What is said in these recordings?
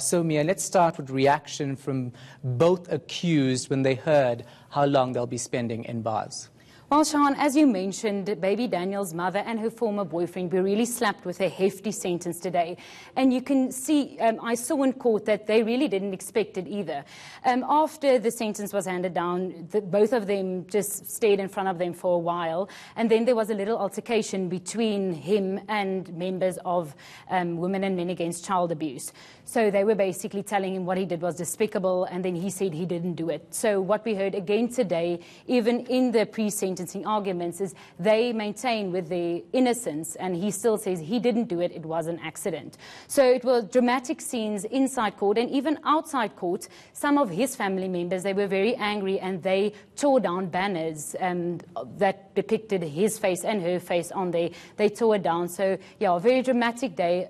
So, Mia, let's start with reaction from both accused when they heard how long they'll be spending in bars. Well, Sean, as you mentioned, baby Daniel's mother and her former boyfriend were really slapped with a hefty sentence today. And you can see, um, I saw in court that they really didn't expect it either. Um, after the sentence was handed down, the, both of them just stayed in front of them for a while. And then there was a little altercation between him and members of um, Women and Men Against Child Abuse. So they were basically telling him what he did was despicable, and then he said he didn't do it. So what we heard again today, even in the pre-sentence sentencing arguments is they maintain with their innocence, and he still says he didn't do it, it was an accident. So it was dramatic scenes inside court and even outside court. Some of his family members, they were very angry and they tore down banners um, that depicted his face and her face on there. They tore it down. So, yeah, a very dramatic day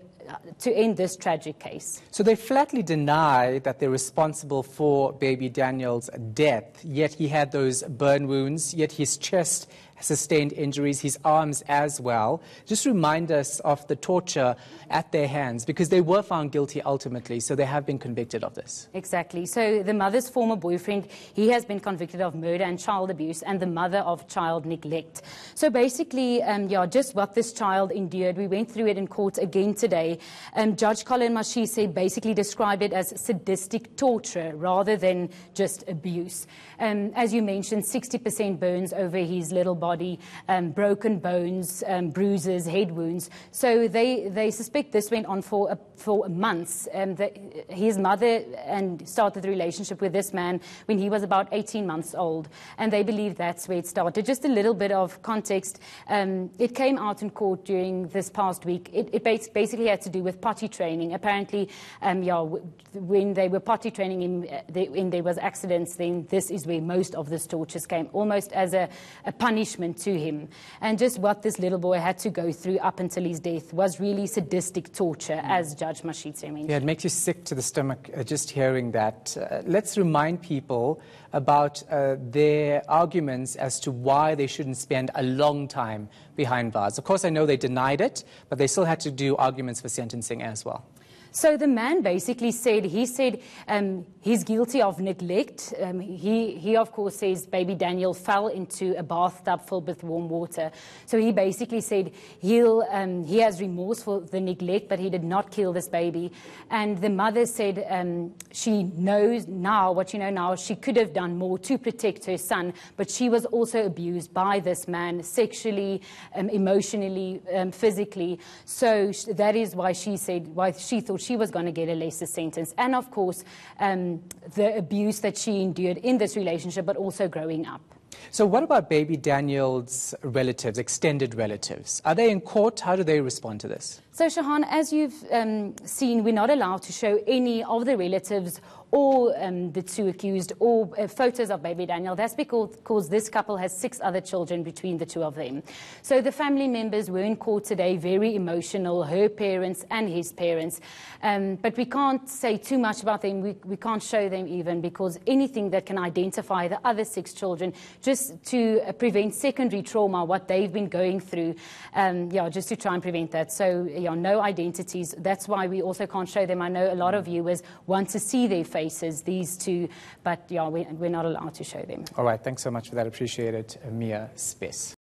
to end this tragic case. So they flatly deny that they're responsible for baby Daniel's death, yet he had those burn wounds, yet his chest sustained injuries, his arms as well. Just remind us of the torture at their hands because they were found guilty ultimately, so they have been convicted of this. Exactly. So the mother's former boyfriend, he has been convicted of murder and child abuse, and the mother of child neglect. So basically, um, yeah, just what this child endured. We went through it in court again today. Um, Judge Colin Matshitse basically described it as sadistic torture rather than just abuse. Um, as you mentioned, 60% burns over his little body, um, broken bones, um, bruises, head wounds. So they, they suspect this went on for, uh, for months. Um, the, his mother and started the relationship with this man when he was about 18 months old, and they believe that's where it started. Just a little bit of context. Um, it came out in court during this past week. It, it basically had to do with potty training. Apparently, um, yeah, when they were potty training him, uh, they, when there was accidents, then this is where most of this tortures came, almost as a, a punishment punishment to him. And just what this little boy had to go through up until his death was really sadistic torture, mm. as Judge Matshitse mentioned. Yeah, it makes you sick to the stomach uh, just hearing that. Uh, let's remind people about uh, their arguments as to why they shouldn't spend a long time behind bars. Of course, I know they denied it, but they still had to do arguments for sentencing as well. So the man basically said, he said um, he's guilty of neglect. Um, he, he, of course, says baby Daniel fell into a bathtub filled with warm water. So he basically said he'll, um, he has remorse for the neglect, but he did not kill this baby. And the mother said um, she knows now, what you know now, she could have done more to protect her son, but she was also abused by this man sexually, um, emotionally, um, physically. So that is why she said, why she thought she was going to get a lesser sentence. And of course, um, the abuse that she endured in this relationship, but also growing up. So, what about baby Daniel's relatives, extended relatives? Are they in court? How do they respond to this? So, Shahan, as you've um, seen, we're not allowed to show any of the relatives or um, the two accused or uh, photos of baby Daniel. That's because, because this couple has six other children between the two of them. So the family members were in court today, very emotional, her parents and his parents. Um, but we can't say too much about them. We, we can't show them even because anything that can identify the other six children, just to uh, prevent secondary trauma, what they've been going through, um, yeah, just to try and prevent that. So, yeah, no identities. That's why we also can't show them. I know a lot of viewers want to see their faces, these two, but yeah, we, we're not allowed to show them. All right, thanks so much for that. Appreciate it, Mia Spies.